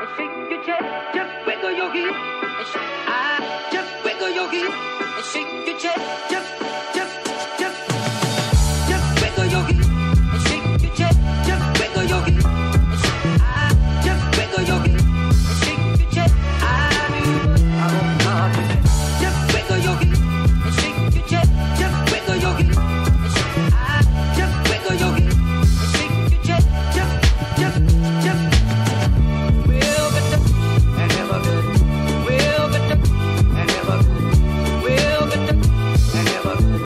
and shake your chest. Just wiggle your heels. I just wiggle your heels and shake your chest. Just